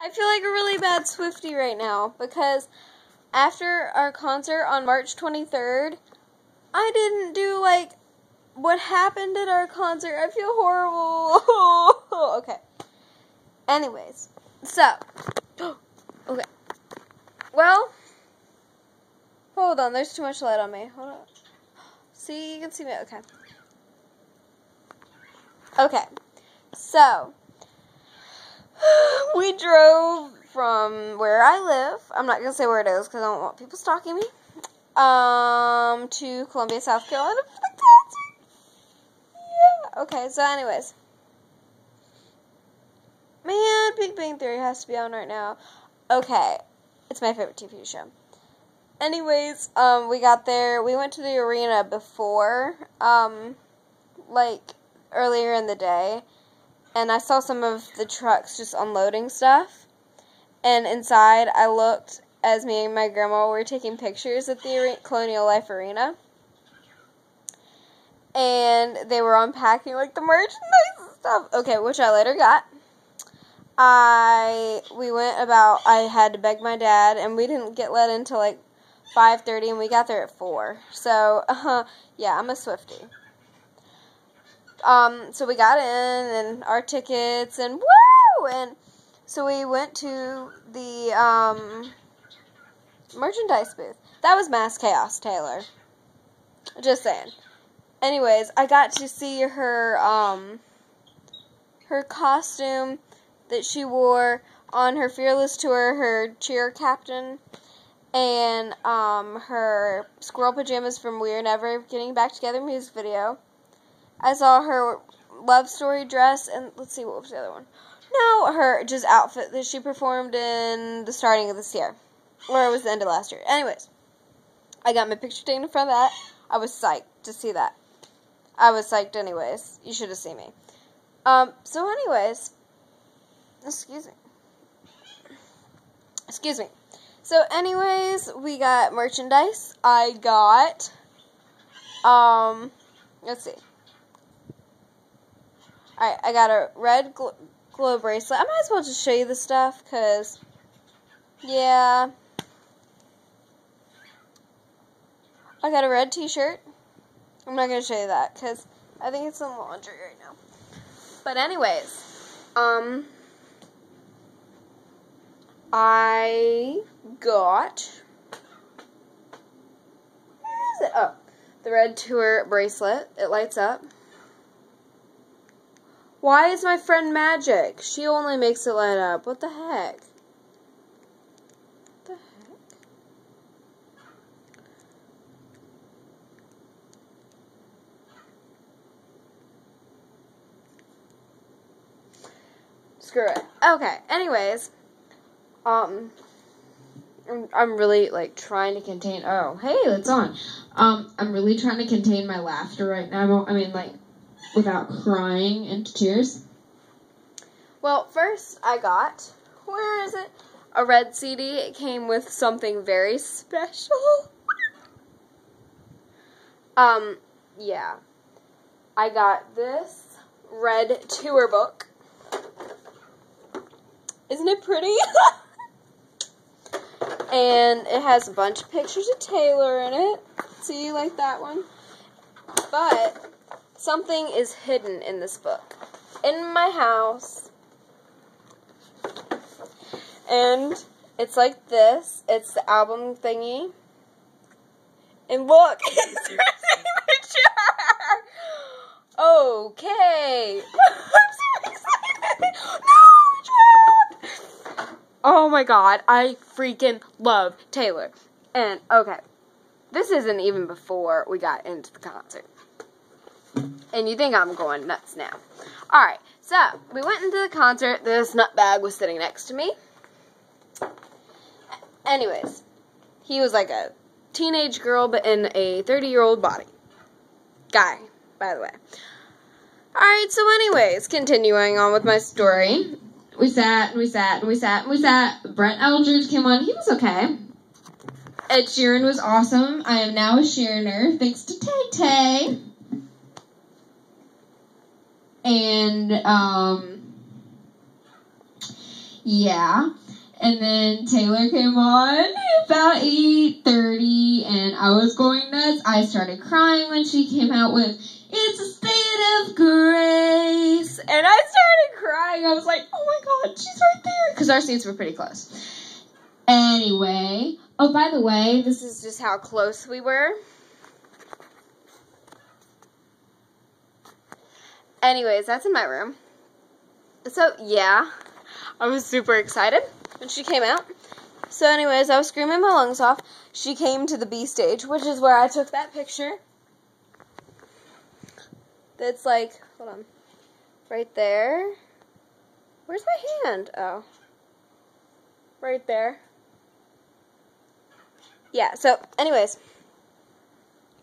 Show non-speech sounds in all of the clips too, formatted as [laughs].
I feel like a really bad Swifty right now because after our concert on March 23rd, I didn't do like what happened at our concert. I feel horrible. [laughs] okay. Anyways, so [gasps] okay. Well, hold on. There's too much light on me. Hold on. See, you can see me. Okay. Okay. So, drove from where I live. I'm not gonna say where it is because I don't want people stalking me. Um, to Columbia, South Carolina for the concert. Yeah. Okay. So, anyways, man, Big Bang Theory has to be on right now. Okay, it's my favorite TV show. Anyways, um, we got there. We went to the arena before, um, like earlier in the day and I saw some of the trucks just unloading stuff. And inside, I looked as me and my grandma were taking pictures at the Colonial Life Arena. And they were unpacking like the merchandise and stuff. Okay, which I later got. I we went about I had to beg my dad and we didn't get let until like 5:30 and we got there at 4. So, [laughs] uh, yeah, I'm a Swifty. Um, so we got in and our tickets and woo! And so we went to the um, merchandise booth. That was Mass Chaos, Taylor. Just saying. Anyways, I got to see her um, her costume that she wore on her Fearless tour, her cheer captain, and um, her squirrel pajamas from We Are Never Getting Back Together music video. I saw her love story dress, and let's see what was the other one. No, her just outfit that she performed in the starting of this year, or it was the end of last year. Anyways, I got my picture taken in front of that. I was psyched to see that. I was psyched anyways. You should have seen me. Um. So, anyways, excuse me. Excuse me. So, anyways, we got merchandise. I got. Um. Let's see. Alright, I got a red gl- glow bracelet. I might as well just show you the stuff, because, yeah. I got a red t-shirt. I'm not going to show you that, because I think it's in laundry right now. But anyways, um, I got, where is it? Oh, the red tour bracelet. It lights up. Why is my friend magic? She only makes it light up. What the heck? What the heck? Screw it. Okay, anyways. Um I'm, I'm really like trying to contain oh, hey, it's on. Um I'm really trying to contain my laughter right now. I mean like without crying into tears? Well, first I got, where is it? A red CD. It came with something very special. um, yeah. I got this red tour book. Isn't it pretty? [laughs] and it has a bunch of pictures of Taylor in it. See, you like that one? But something is hidden in this book. In my house. And it's like this. It's the album thingy. And look, [laughs] it's signature. Okay. [laughs] Oh my god, I freaking love Taylor. And okay, this isn't even before we got into the concert. And you think I'm going nuts now. Alright, so we went into the concert. This nutbag was sitting next to me. Anyways, he was like a teenage girl, but in a 30 year old body. Guy, by the way. Alright, so, anyways, continuing on with my story. We sat and we sat and we sat and we sat. Brett Eldredge came on. He was okay. Ed Sheeran was awesome. I am now a Sheeraner, thanks to Tay Tay. And, um, Yeah. And then Taylor came on about 8.30 and I was going nuts. I started crying when she came out with It's a State of Grace. And I started crying. I was like, oh my god, she's right there. Because our seats were pretty close. Anyway, oh, by the way, This is just how close we were. Anyways, that's in my room. So, yeah, I was super excited when she came out. So, anyways, I was screaming my lungs off. She came to the B stage, which is where I took that picture. That's like, hold on, right there. Where's my hand? Oh, right there. Yeah, so, anyways,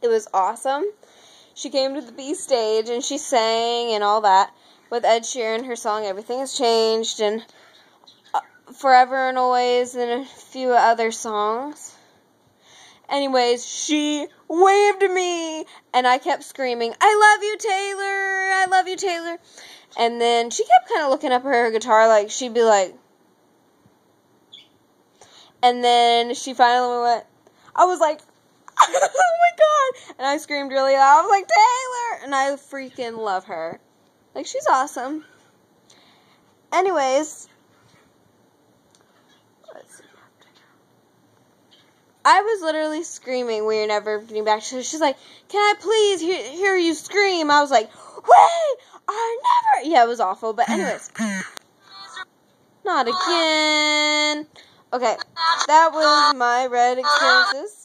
it was awesome. She came to the B stage and she sang and all that with Ed Sheeran, her song Everything Has Changed, and uh, Forever and Always, and a few other songs. Anyways, she waved me, and I kept screaming, I love you, Taylor! I love you, Taylor! And then she kept kind of looking up at her guitar, like, she'd be like, and then she finally went, I was like, [laughs] oh my god! And I screamed really loud, I was like, Taylor! And I freaking love her. Like, she's awesome. Anyways. I was literally screaming, we're never getting back to her. She's like, can I please hear, hear you scream? I was like, wait, I never. Yeah, it was awful. But, anyways, not again. Okay, that was my red experiences.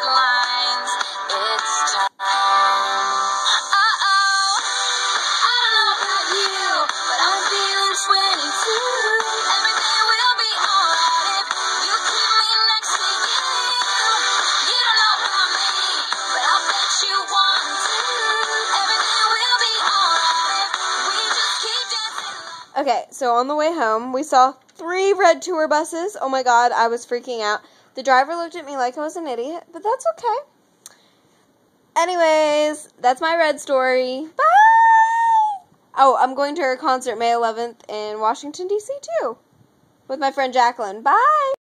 Okay, so on the way home, we saw three red tour buses. Oh my god, I was freaking out. The driver looked at me like I was an idiot, but that's okay. Anyways, that's my red story. Bye! Oh, I'm going to her concert May 11th in Washington, D.C. too. With my friend Jacqueline. Bye!